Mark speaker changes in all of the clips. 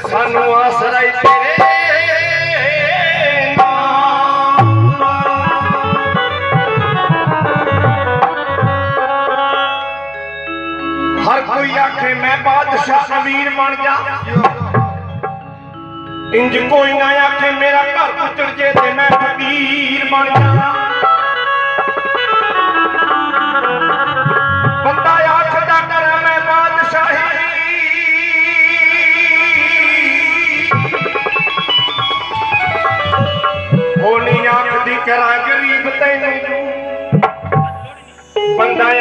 Speaker 1: सानू आसरा तेरे हर कोई आखे, मैं बादशाह अमीर बन जा। इंज कोई ना आखे, मेरा घर उचड़ जे मैं फकीर बन जा।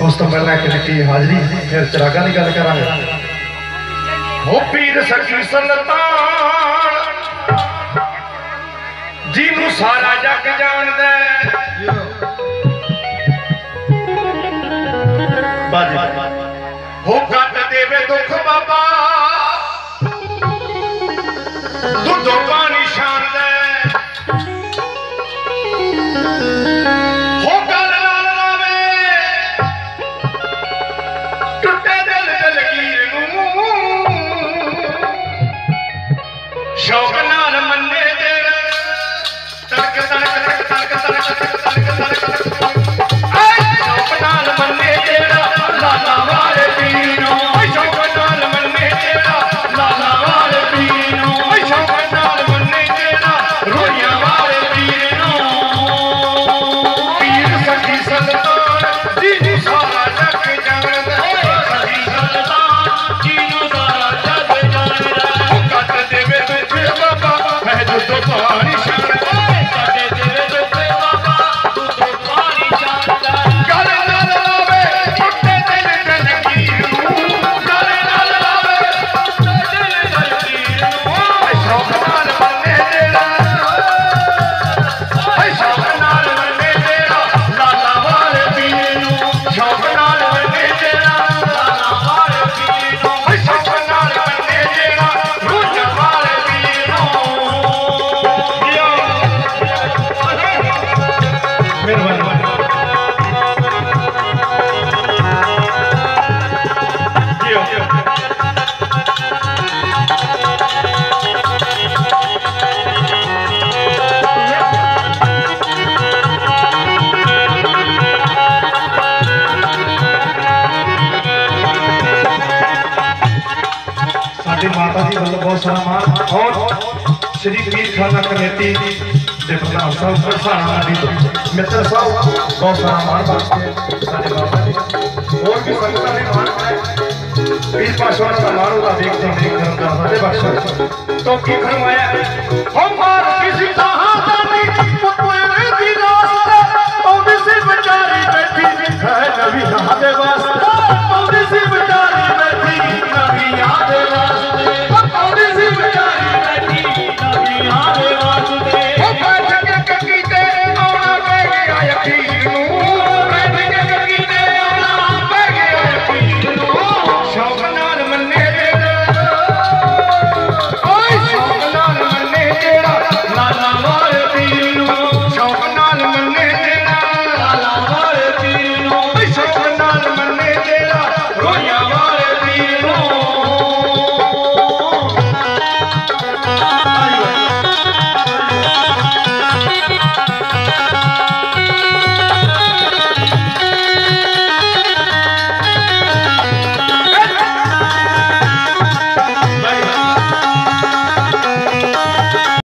Speaker 1: ਉਸ ਤੋਂ ਪਹਿਲਾਂ ਇੱਕ ਨਿੱਕੀ ਹਾਜ਼ਰੀ ਫਿਰ ਚਰਾਗਾਂ ਦੀ ਗੱਲ ਕਰਾਂਗੇ ਹੋ ਪੀਰ ਸਖੀ ਸੁਲਤਾਨ ਜਿਹਨੂੰ ਸਾਰਾ ਜੱਗ ਜਾਣਦਾ ਹੈ। ਬਾਜੀ ਹੋ ਕੱਟ ਦੇਵੇ ਦੁੱਖ ਬਾਬਾ ਦੁੱਧੋ ਟੁੱਟੇ ਦਿਲ ਤੇ ਲਕੀਰ ਨੂੰ ਸ਼ੌਕ ਨਾਲ हार्दिक माता जी मतलब बहुत सारा मान और श्री पीर खाना कमेटी देवता सब प्रसारण मित्र सब बहुत सारा मान और भी संगठन ने मान पीर पासवान का मान होता देखते देखते हम सारे बादशाह तो की फरमाया हम